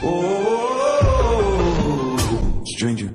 Oh, oh, oh, oh, stranger.